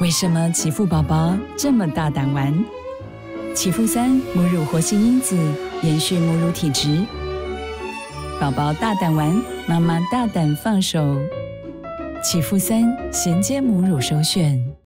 为什么启赋宝宝这么大胆玩？启赋三母乳活性因子延续母乳体质。宝宝大胆玩妈妈大胆放手。启赋三衔接母乳首选。